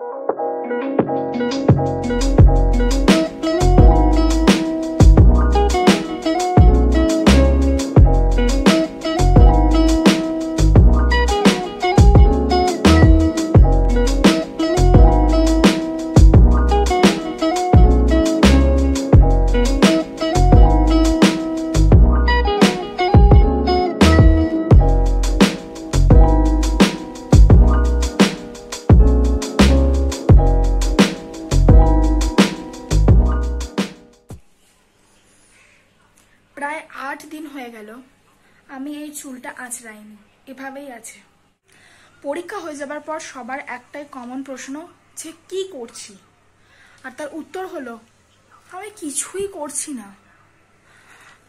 Thank you. আমি এই চুলটা আঁচড়াইনি, এভাবেই আছে। পরীক্ষা হয়ে যাবার পর সবার একটাই কমন প্রশ্ন, যে কি করছি? আর তার উত্তর হলো, আমি কিছুই করছি না।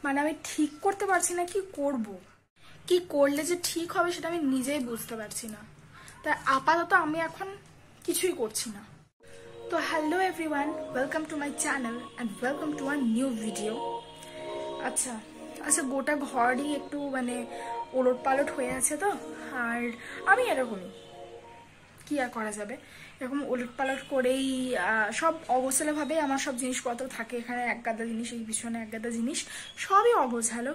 মানে আমি ঠিক করতে পারছি না কি করব। কি করলে যে ঠিক হবে সেটা আমি নিজেই বুঝতে পারছি না। তাই আপাতত আমি এখন কিছুই করছি না। তো hello everyone welcome to my channel and welcome to our new video আচ্ছা আচ্ছা গোটা ঘরই একটু মানে ওলট পালট হয়ে আছে তো, আর আমি এরকমই। কি আর করা যাবে? এরকম ওলট পালট করেই সব অগোছালোভাবেই আমার সব জিনিসপত্র থাকে এখানে, এক গাদা জিনিস, এই পিছনে এক গাদা জিনিস, সবই অগোছালো।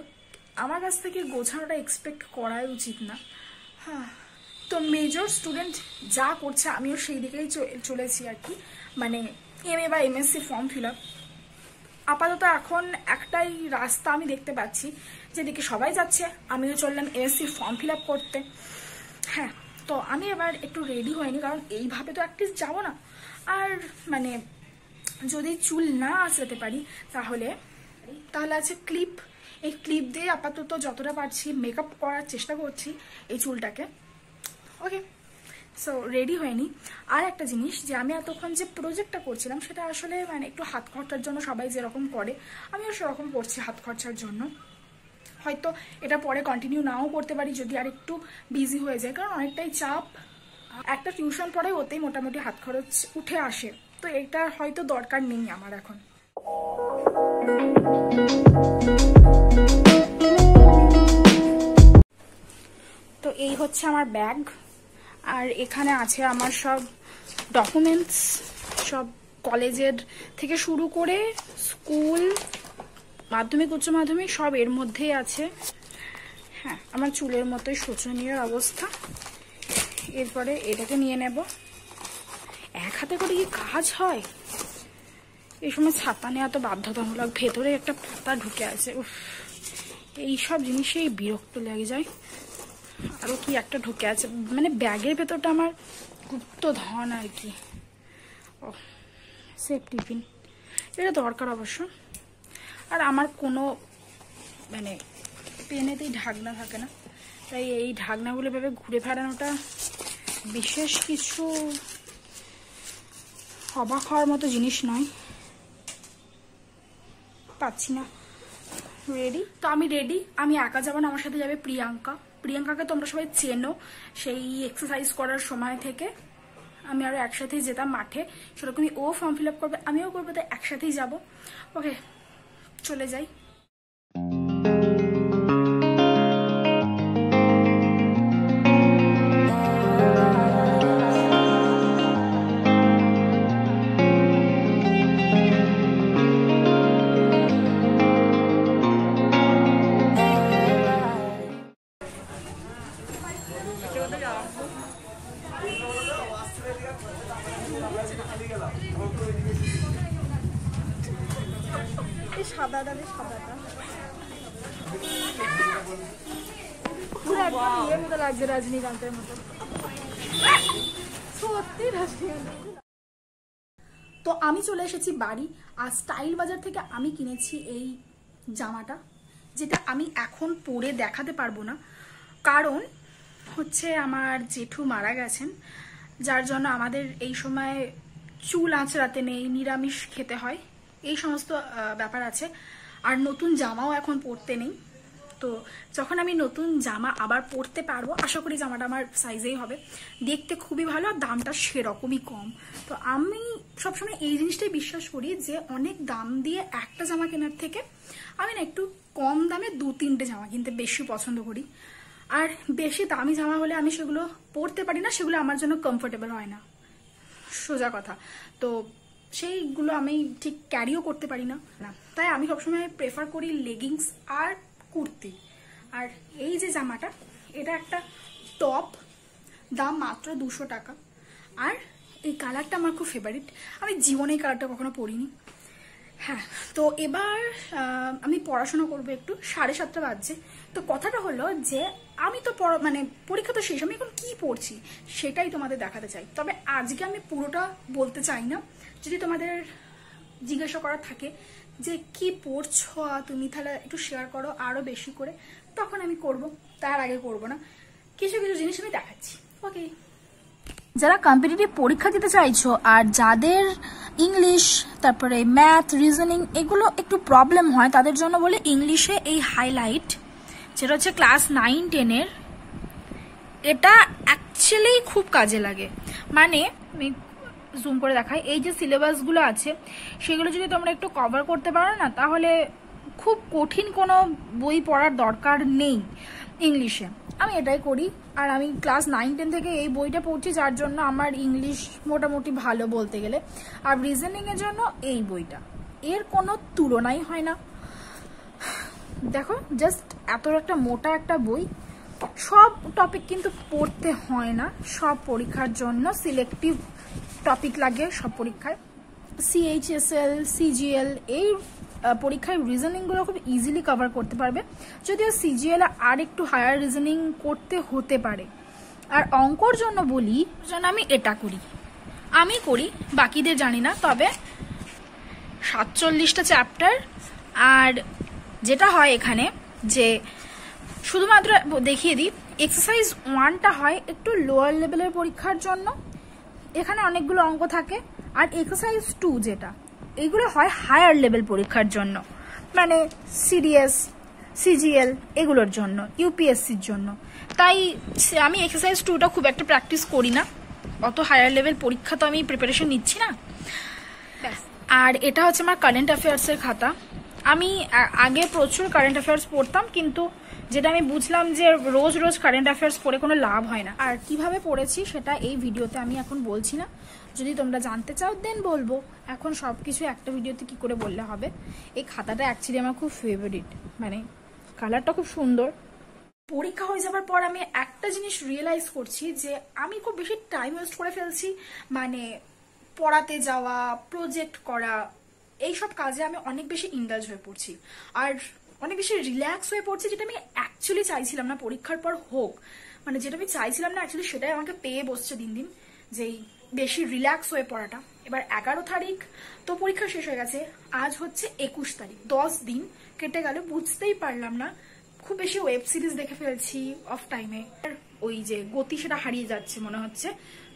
আমার কাছ থেকে গোছানোটা এক্সপেক্ট করাই উচিত না। হ্যাঁ তো মেজর স্টুডেন্ট যা করছে, আমিও সেই দিকেই চলেছি আর কি। মানে এম এ বা এমএসসি ফর্ম ফিল আপ আপাতত এখন একটাই রাস্তা আমি দেখতে পাচ্ছি, যেদিকে সবাই যাচ্ছে। আমিও চললাম এসসি ফর্ম ফিল করতে। হ্যাঁ তো আমি এবার একটু রেডি হয়নি, কারণ এইভাবে তো অ্যাটলিস্ট যাব না। আর মানে যদি চুল না আঁচড়াতে পারি, তাহলে তাহলে আছে ক্লিপ এই ক্লিপ দিয়ে আপাতত যতটা পারছি মেকআপ করার চেষ্টা করছি এই চুলটাকে। ওকে সো রেডি হয়নি। আর একটা জিনিস যে আমি এতক্ষণ যে প্রজেক্টটা করছিলাম, সেটা আসলে মানে একটু হাত খরচার জন্য সবাই যেরকম করে, আমিও সেরকম করছি হাত খরচার জন্য। হয়তো এটা পরে কন্টিনিউ নাও করতে পারি যদি আর একটু বিজি হয়ে যায়, কারণ অনেকটাই চাপ। একটা টিউশন পরে ওতেই মোটামুটি হাত খরচ উঠে আসে। তো এটা হয়তো দরকার নেই আমার এখন। তো এই হচ্ছে আমার ব্যাগ আর এখানে আছে আমার সব ডকুমেন্টস সব কলেজের থেকে শুরু করে স্কুল, মাধ্যমিক, উচ্চ মাধ্যমিক, সব এর মধ্যেই আছে। হ্যাঁ আমার চুলের মতোই শোচনীয় অবস্থা। এরপরে এটাকে নিয়ে নেব। এক হাতে করে কি কাজ হয়? এই সময় ছাতা নেওয়া তো বাধ্যতামূলক, ভেতরে একটা পাতা ঢুকে আছে। উফ এইসব জিনিসেই বিরক্ত লেগে যায়। আরও কি একটা ঢুকে আছে। মানে ব্যাগের ভেতরটা আমার গুপ্ত ধন আর কি। ও সেফ টিফিন এটা দরকার অবশ্য। আর আমার কোনো মানে পেনেতেই ঢাকনা থাকে না। তাই এই ঢাকনাগুলো ভেবে ঘুরে ফেরানোটা বিশেষ কিছু অবাক হওয়ার মতো জিনিস নয়। পাচ্ছি না। রেডি তো আমি রেডি আমি একা যাব না, আমার সাথে যাবে প্রিয়াঙ্কা। প্রিয়াঙ্কাকে তোমরা সবাই চেনো, সেই এক্সারসাইজ করার সময় থেকে। আমি আরও একসাথেই যেতাম মাঠে, সেরকমই ও ফর্ম ফিল আপ করবে, আমিও করব, তাই একসাথেই যাব। ওকে চলে যাই। সাদাটা বেশ সাদাটা পুরো একদম ইয়ের মতো লাগছে রজনীকান্তের মতো। সত্যি রজনীকান্ত তো আমি চলে এসেছি বাড়ি আর স্টাইল বাজার থেকে আমি কিনেছি এই জামাটা যেটা আমি এখন পরে দেখাতে পারব না। কারণ হচ্ছে আমার জেঠু মারা গেছেন যার জন্য আমাদের এই সময় চুল আঁচড়াতে নেই, নিরামিষ খেতে হয়। এই সমস্ত ব্যাপার আছে। আর নতুন জামাও এখন পরতে নেই। তো যখন আমি নতুন জামা আবার পরতে পারব, আশা করি জামাটা আমার সাইজেই হবে। দেখতে খুবই ভালো আর দামটা সেরকমই কম। তো আমি সবসময় এই জিনিসটাই বিশ্বাস করি যে, অনেক দাম দিয়ে একটা জামা কেনার থেকে আমি না একটু কম দামে দু, তিনটে জামা কিনতে বেশি পছন্দ করি। আর বেশি দামি জামা হলে আমি সেগুলো পরতে পারি না, সেগুলো আমার জন্য কমফোর্টেবল হয় না। সোজা কথা। তো সেইগুলো আমি ঠিক ক্যারিও করতে পারি না। না, তাই আমি সবসময় প্রেফার করি লেগিংস আর কুর্তি। আর এই যে জামাটা, এটা একটা টপ দাম মাত্র দুশো টাকা। আর এই কালারটা আমার খুব ফেভারিট আমি জীবনে এই কালারটা কখনো পরিনি। হ্যাঁ তো এবার আমি পড়াশোনা করব একটু, সাড়ে সাতটা বাজছে। তো কথাটা হলো যে আমি তো মানে পরীক্ষা তো শেষ, আমি এখন কি পড়ছি সেটাই তোমাদের দেখাতে চাই। তবে আজকে আমি পুরোটা বলতে চাই না। যদি তোমাদের জিজ্ঞাসা করা থাকে যে কি পড়ছো তুমি তাহলে একটু শেয়ার করো আরও বেশি করে। তখন আমি করব, তার আগে করব না। কিছু কিছু জিনিস আমি দেখাচ্ছি। ওকে যারা কম্পিটিটিভ পরীক্ষা দিতে চাইছো আর যাদের ইংলিশ তারপরে ম্যাথ রিজনিং এগুলো একটু প্রবলেম হয়, তাদের জন্য বলে ইংলিশে এই হাইলাইট যেটা হচ্ছে ক্লাস নাইন টেনের এটা অ্যাকচুয়ালি খুব কাজে লাগে। মানে আমি জুম করে দেখাই, এই যে সিলেবাসগুলো আছে, সেগুলো যদি তোমরা একটু কভার করতে পারো না, তাহলে খুব কঠিন কোনো বই পড়ার দরকার নেই ইংলিশে আমি এটাই করি, আর আমি ক্লাস নাইন টেন থেকে এই বইটা পড়ছি, যার জন্য আমার ইংলিশ মোটামুটি ভালো বলতে গেলে। আর রিজনিংয়ের জন্য এই বইটা। এর কোনো তুলনাই হয় না। দেখো জাস্ট এত একটা মোটা একটা বই, সব টপিক কিন্তু পড়তে হয় না, সব পরীক্ষার জন্য সিলেক্টিভ টপিক লাগে সব পরীক্ষায়। সিএইচএসএল সিজিএল এই পরীক্ষায় রিজনিংগুলো খুব ইজিলি কভার করতে পারবে। যদিও সিজিএল আর একটু হায়ার রিজনিং করতে হতে পারে। আর অঙ্কর জন্য বলি, যেন আমি এটা করি। আমি করি, বাকিদের জানি না, তবে সাতচল্লিশটা চ্যাপ্টার আর যেটা হয় এখানে যে শুধুমাত্র দেখিয়ে দিই এক্সারসাইজ ওয়ানটা হয় একটু লোয়ার লেভেলের পরীক্ষার জন্য। এখানে অনেকগুলো অঙ্ক থাকে। আর এক্সারসাইজ টু যেটা এইগুলো হয় হায়ার লেভেল পরীক্ষার জন্য। মানে সিডিএস সিজিএল এগুলোর জন্য ইউপিএসসির জন্য। তাই সে- আমি এক্সারসাইজ টুটা খুব একটা প্র্যাকটিস করি না। অত হায়ার লেভেল পরীক্ষা তো আমি প্রিপারেশন নিচ্ছি না। আর এটা হচ্ছে আমার কারেন্ট অ্যাফেয়ার্সের খাতা। আমি আগে প্রচুর কারেন্ট অ্যাফেয়ার্স পড়তাম, কিন্তু যেটা আমি বুঝলাম যে রোজ রোজ কারেন্ট অ্যাফেয়ার্স পড়ে কোনো লাভ হয় না। আর কীভাবে পড়েছি সেটা এই ভিডিওতে আমি এখন বলছি না। যদি তোমরা জানতে চাও দেন বলব। এখন সব কিছু একটা ভিডিওতে কি করে বললে হবে? এই খাতাটা অ্যাকচুয়ালি আমার খুব ফেভারিট মানে কালারটা খুব সুন্দর। পরীক্ষা হয়ে যাবার পর আমি একটা জিনিস রিয়েলাইজ করছি যে আমি খুব বেশি টাইম ওয়েস্ট করে ফেলছি। মানে পড়াতে যাওয়া প্রজেক্ট করা এইসব কাজে আমি অনেক বেশি ইন্ডালজ হয়ে পড়ছি। আর অনেক বেশি রিল্যাক্স হয়ে পড়ছি, যেটা আমি অ্যাকচুয়ালি চাইছিলাম না, পরীক্ষার পর হোক। মানে যেটা আমি চাইছিলাম না অ্যাকচুয়ালি সেটাই আমাকে পেয়ে বসছে দিন দিন যেই বেশি রিল্যাক্স হয়ে পড়াটা। এবার এগারো তারিখ, তো পরীক্ষা শেষ হয়ে গেছে। আজ হচ্ছে একুশ তারিখ, দশ দিন কেটে গেল, বুঝতেই পারলাম না। খুব বেশি ওয়েব সিরিজ দেখে ফেলছি অফ টাইমে ওই যে গতি সেটা হারিয়ে যাচ্ছে মনে হচ্ছে।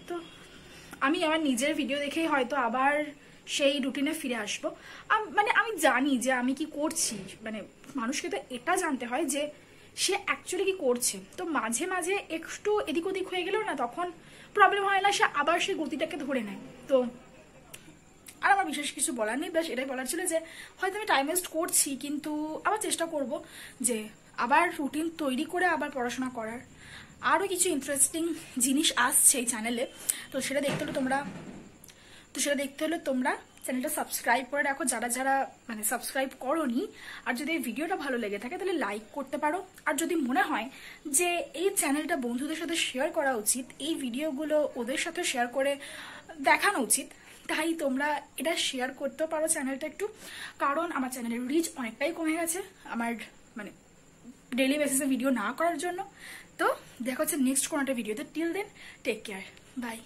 তো আমি আমার নিজের ভিডিও দেখেই হয়তো আবার সেই রুটিনে ফিরে আসব। মানে আমি জানি যে আমি কি করছি। মানে মানুষকে তো এটা জানতে হয় যে সে অ্যাকচুয়ালি কি করছে। তো মাঝে মাঝে একটু এদিক ওদিক হয়ে গেলেও না তখন প্রবলেম হয় না, সে আবার সেই গতিটাকে ধরে নেয়। তো আর আমার বিশেষ কিছু বলার নেই। ব্যাস এটাই বলার ছিল যে হয়তো আমি টাইম ওয়েস্ট করছি, কিন্তু আবার চেষ্টা করব যে আবার রুটিন তৈরি করে আবার পড়াশোনা করার। আরও কিছু ইন্টারেস্টিং জিনিস আসছে এই চ্যানেলে তো সেটা দেখতে হলে তোমরা তো সেটা দেখতে হলে তোমরা চ্যানেলটা সাবস্ক্রাইব করে রাখো। যারা যারা মানে সাবস্ক্রাইব করনি, আর যদি এই ভিডিওটা ভালো লেগে থাকে, তাহলে লাইক করতে পারো। আর যদি মনে হয় যে এই চ্যানেলটা বন্ধুদের সাথে শেয়ার করা উচিত, এই ভিডিওগুলো ওদের সাথে শেয়ার করে দেখানো উচিত, তাই তোমরা এটা শেয়ার করতেও পারো চ্যানেলটা একটু। কারণ আমার চ্যানেলের রিচ অনেকটাই কমে গেছে আমার মানে ডেলি বেসিসে ভিডিও না করার জন্য। তো দেখা হচ্ছে নেক্সট কোনো একটা ভিডিওতে till then take care bye